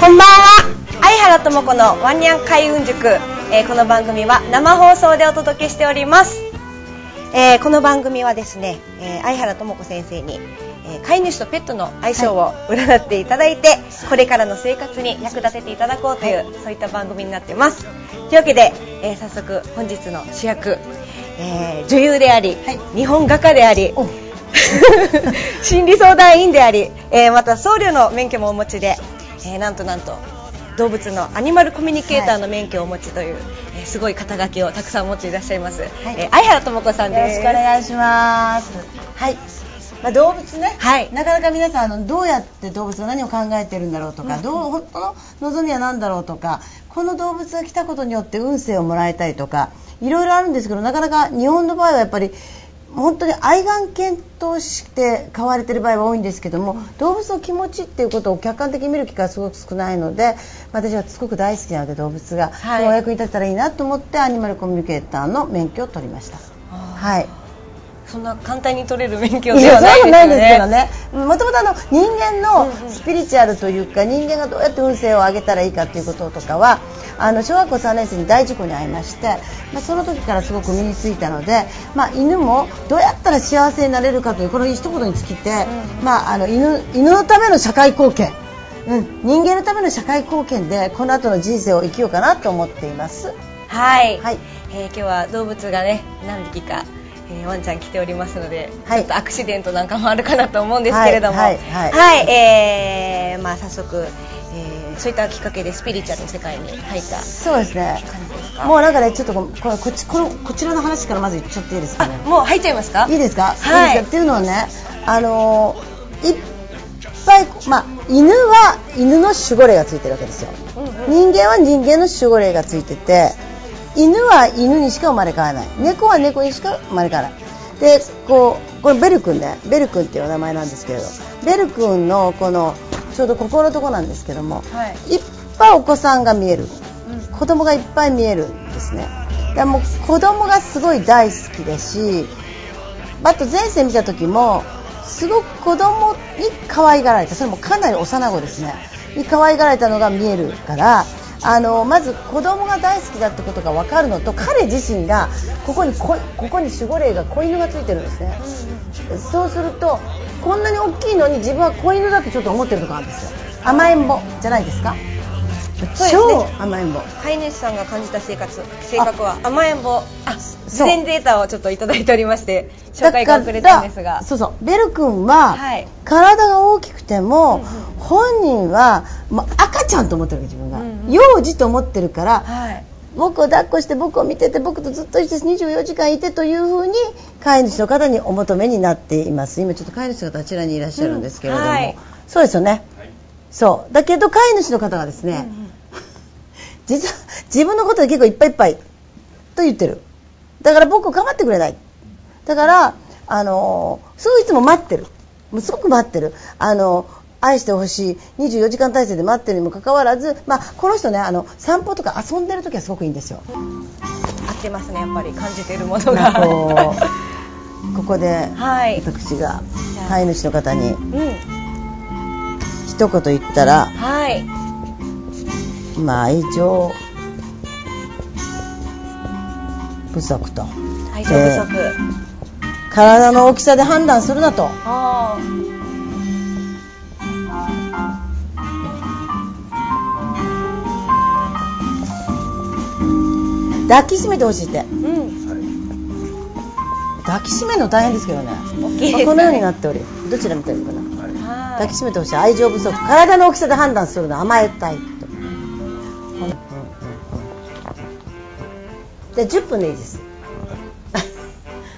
こんばんは。相原智子のワンニャン開運塾、えーこの番組は生放送でお届けしております、えーこの番組はですね、えー相原智子先生に、えー飼い主とペットの相性を占っていただいて、これからの生活に役立てていただこうという、そういった番組になってます。というわけで、えー早速本日の主役、えー女優であり、日本画家であり 心理相談員であり、えーまた僧侶の免許もお持ちで、えーなんとなんと動物のアニマルコミュニケーターの免許をお持ちという、えーすごい肩書きをたくさんお持ちいらっしゃいます、えー相原智子さんよろですしくお願いします。はい。まあ、動物ね、はい。なかなか皆さんあのどうやって動物が何を考えてるんだろうとか、どう本当の望みは何だろうとかこの動物が来たことによって運勢をもらいたいとかいろいろあるんですけどなかなか日本の場合はやっぱり本当に愛玩犬として飼われてる場合は多いんですけども動物の気持ちっていうことを客観的に見る機会がすごく少ないので私はすごく大好きなので動物が、はい。お役に立てたらいいなと思ってアニマルコミュニケーターの免許を取りました。はい。そんな簡単に取れる免許ではないですよね。ね。もともとあの人間のスピリチュアルというか人間がどうやって運勢を上げたらいいかということとかはあの小学校3年生に大事故に遭いまして、まあ、その時からすごく身についたので、まあ、犬もどうやったら幸せになれるかというこの一言に尽きて、まあ、あの犬犬のための社会貢献。うん、人間のための社会貢献でこの後の人生を生きようかなと思っています。はい、はい。えー今日は動物がね何匹か、えーワンちゃん来ておりますので、はい。ちょっとアクシデントなんかもあるかなと思うんですけれども。はいはいはい。えーまあ早速、えーそういったきっかけでスピリチュアルの世界に入ったそうですね。もうなんかねちょっとこここっちこのこちらの話からまず言っちゃっていいですか？あねもう入っちゃいますか？いいですか、はい。っていうのはね、あのーいっぱい、まあ、犬は犬の守護霊がついてるわけですよ。うんうん。人間は人間の守護霊がついてて、犬は犬にしか生まれ変わらない。猫は猫にしか生まれ変わらない。で、こう、これベル君ね、ベル君っていうお名前なんですけれど、ベル君のこの、ちょうどここのとこなんですけども、はいいっぱいお子さんが見える。子供がいっぱい見えるんですね。でもう子供がすごい大好きだし、あと前世見た時もすごく子供に可愛がられたそれもかなり幼子ですねに可愛がられたのが見えるからあのまず子供が大好きだってことが分かるのと彼自身がここにこここに守護霊が子犬がついてるんですね。そうするとこんなに大きいのに自分は子犬だってちょっと思ってるとこあるんですよ。甘えん坊じゃないですか？超甘えん坊飼い主さんが感じた生活。性格は。甘えん坊あ事そう。前データをちょっといただいておりまして紹介が遅れたんですが。そうそう。ベル君は、はい。体が大きくても、うんうん。本人は、まあ、赤ちゃんと思ってる自分が、うんうん。幼児と思ってるから、はい。僕を抱っこして僕を見てて僕とずっといて24時間いてというふうに飼い主の方にお求めになっています。今ちょっと飼い主の方あちらにいらっしゃるんですけれども、うんはい。そうですよね、そう。だけど飼い主の方がですね、実は自分のことで結構いっぱいいっぱい。と言ってる。だから僕を構ってくれない。だからあのすごいいつも待ってる。もうすごく待ってる。あの愛してほしい。24時間体制で待ってるにもかかわらず、まあ、この人ねあの散歩とか遊んでる時はすごくいいんですよ。合ってますねやっぱり。感じているものが。こうここではい。私が飼い主の方にうん。一言言ったらはいまあ愛情不足と。愛情不足、体の大きさで判断するなと。あ抱きしめてほしいって。ーうん。抱きしめるの大変ですけどね。ね。まあこのようになっておりどちら見たらいいかな。はい。抱きしめてほしい。愛情不足。体の大きさで判断するの甘えたいじゃあ10分でいいです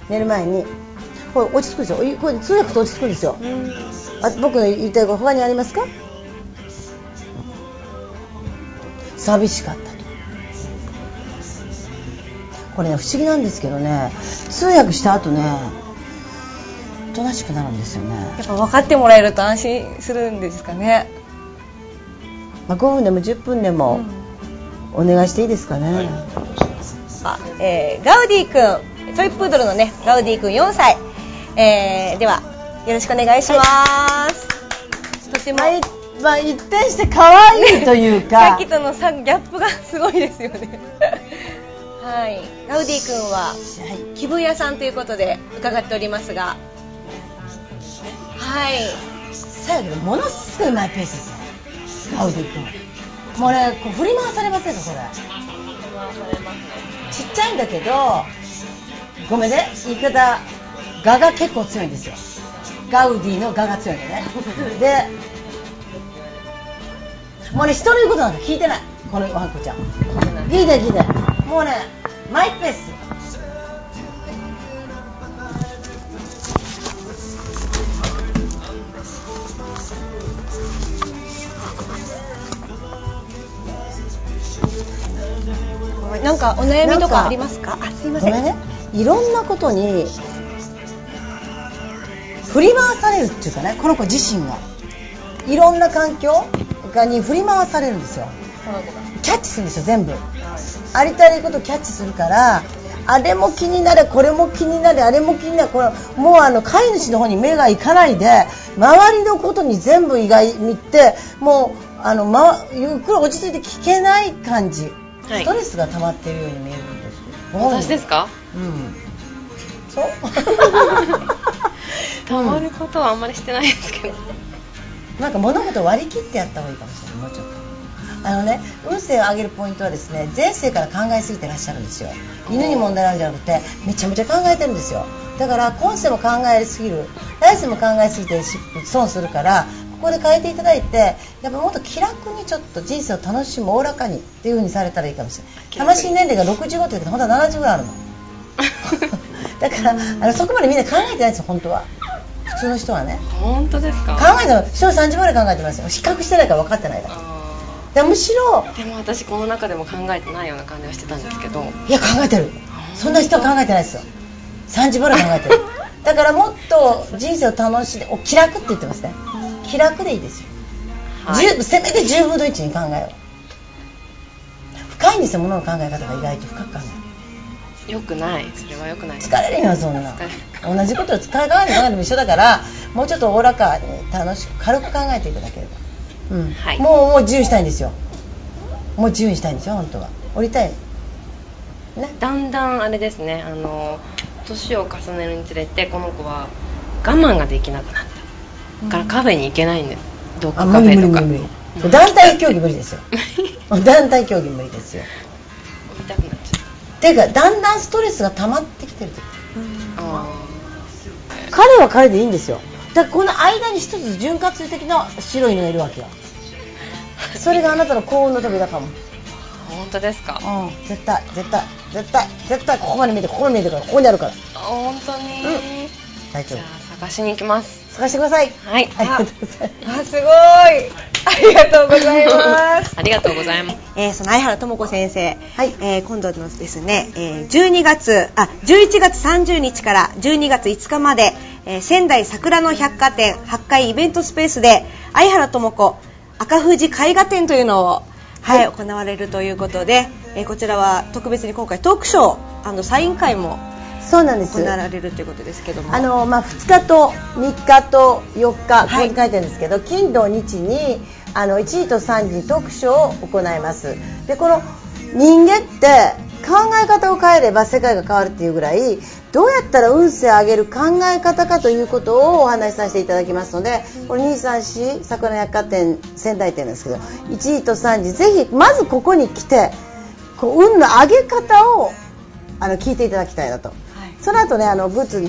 寝る前に。これ落ち着くでしょ？これ通訳と落ち着くんですよ。うん。あ僕の言いたいこと他にありますか？寂しかったと。これね不思議なんですけどね。通訳した後ねおとなしくなるんですよね。やっぱ分かってもらえると安心するんですかね、まあ、5分でも10分でもお願いしていいですかね、パ、えーガウディ君。トイプードルのねガウディ君4歳、えーではよろしくお願いします、とても、まあ、い。まあ、一転して可愛いというか。さっきとのさギャップがすごいですよね。はい。ガウディ君ははい。気分屋さんということで伺っておりますが。はい。さやけどものすごいマイペースですよ。ガウディ君もうねこう振り回されませんかこれ。ちっちゃいんだけどごめんね。言い方ガが結構強いんですよ。ガウディのガが強いんでね。でもうね人の言うことなんか聞いてない。このワンコちゃん。聞いて聞いてもうねマイペース。なんかお悩みとかありますか？あすいません。ごめんねいろんなことに振り回されるっていうかねこの子自身が。いろんな環境がに振り回されるんですよ。キャッチするんですよ全部。ありたいことキャッチするからあれも気になるこれも気になるあれも気になるこれもうあの飼い主の方に目がいかないで周りのことに全部意外見てもうあの、ま、ゆっくり落ち着いて聞けない感じ、はいストレスが溜まっているように見えるんです私ですか？うん。そう？たまることはあんまりしてないですけど、なんか物事を割り切ってやった方がいいかもしれない。もうちょっと。あのね、運勢を上げるポイントはですね、前世から考えすぎてらっしゃるんですよ。犬に問題あるんじゃなくて、めちゃめちゃ考えてるんですよ。だから今世も考えすぎる、来世も考えすぎてし損するから。ここで変えていただいて、やっぱもっと気楽にちょっと人生を楽しむ、おおらかにっていう風にされたらいいかもしれない。魂年齢が65って言うけど、本当は70ぐらいあるの。だからあのそこまでみんな考えてないんですよ本当は。普通の人はね。本当ですか？考えてる人は30ぐらい考えてますよ。比較してないから分かってないから。むしろーでも私この中でも考えてないような感じはしてたんですけど。いや考えてる。そんな人は考えてないですよ。30ぐらい考えてる。だからもっと人生を楽しんでお気楽って言ってますね気楽でいいですよ、はい。10せめて10分の1に考えよう。深いんですよ物の考え方が意外と深く考える。よくない。それはよくない。疲れるよそんな。同じことを使い考えて考えても一緒だからもうちょっとおおらかに楽しく軽く考えていただければ、うん。はい。もうもう自由にしたいんですよ。もう自由にしたいんですよ本当は。降りたい。ね。だんだんあれですね。あの年を重ねるにつれてこの子は我慢ができなくなった。だからカフェに行けないんですドッあグカフェとか。無理無理無理無理。団体競技無理ですよ。団体競技無理ですよ。行きたくなっちゃていうかだんだんストレスが溜まってきてる彼は彼でいいんですよ。だからこの間に一つ潤滑油的な白いのがいるわけよ。それがあなたの幸運の扉かも。ー本当ですか？うん。絶対絶対絶対絶対ここまで見てここまで見てからここにあるから。あ本当に、大丈夫。じゃあ探しに行きます。探してください。はい。ありがとうござい。ますあすごい。ありがとうございます。ありがとうございます。えーその相原智子先生、はい。えー今度のですね、えー12月あ11月30日から12月5日まで、えー仙台桜の百貨店8階イベントスペースで相原智子赤富士絵画展というのを、はい。行われるということで、えーこちらは特別に今回トークショーサイン会もそうなんです行われるということですけどもあのまあ、2日と3日と4日、ここはいに書いてあるんですけど、金土日にあの1時と3時にトークショーを行います。でこの人間って考え方を変えれば世界が変わるっていうぐらいどうやったら運勢を上げる考え方かということをお話しさせていただきますのでこれ234桜百貨店仙台店ですけど1時と3時ぜひまずここに来てこう運の上げ方をあの聞いていただきたいなと。その後ねあのグッズ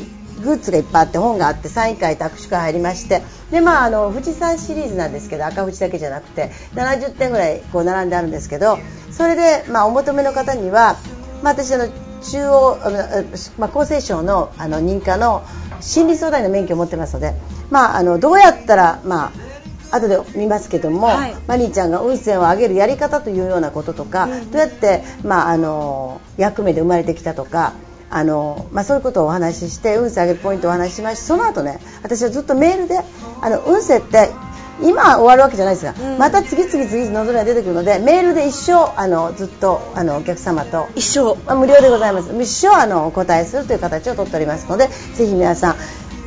グッズがいっぱいあって本があってサイン会と握手会入りましてでまああの富士山シリーズなんですけど赤富士だけじゃなくて70点ぐらいこう並んであるんですけどそれでまあお求めの方には、まあ、私あの中央まあ、厚生省のあの認可の心理相談員の免許を持ってますので、まあ、あのどうやったらまあ後で見ますけども、はい。マリーちゃんが運勢を上げるやり方というようなこととか、どうやって、まあ、あの役目で生まれてきたとかあの、まあ、そういうことをお話しして運勢上げるポイントをお話ししましてその後ね私はずっとメールであの運勢って今終わるわけじゃないですが、うん。また次々次々ノズルが出てくるのでメールで一生あのずっとあのお客様と一生。まあ無料でございます。一生あのお答えするという形をとっておりますのでぜひ皆さん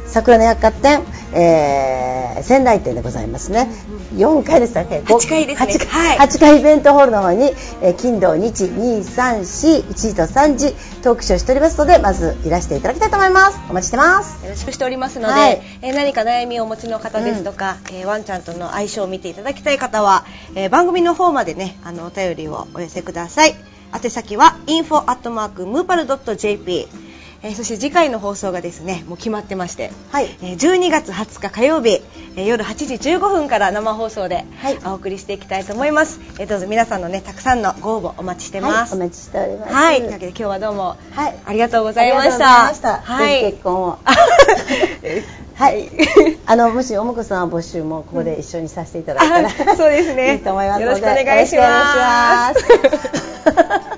桜の百貨店、えー仙台店でございますね、4階でしたっけ？8階ですね。8階。はい。8階イベントホールの方に、えー金土日234 1時と3時トークショーしておりますのでまずいらしていただきたいと思います。お待ちしてます。よろしくしておりますので、はい。えー何か悩みをお持ちの方ですとか、えーワンちゃんとの相性を見ていただきたい方は、えー番組の方までねあのお便りをお寄せください。宛先は info.moopal.jp えーそして次回の放送がですねもう決まってまして、はい。えー12月20日火曜日、えー夜8時15分から生放送ではい。お送りしていきたいと思います、えーどうぞ皆さんのねたくさんのご応募お待ちしてます。はい、お待ちしております。はい、というわけで今日はどうもはい。ありがとうございました。はい。結婚を。はい。あのもしおもこさんは募集もここで一緒にさせていただいたら、あそうですね。いいと思いますので。よろしくお願いします。よろしくお願いします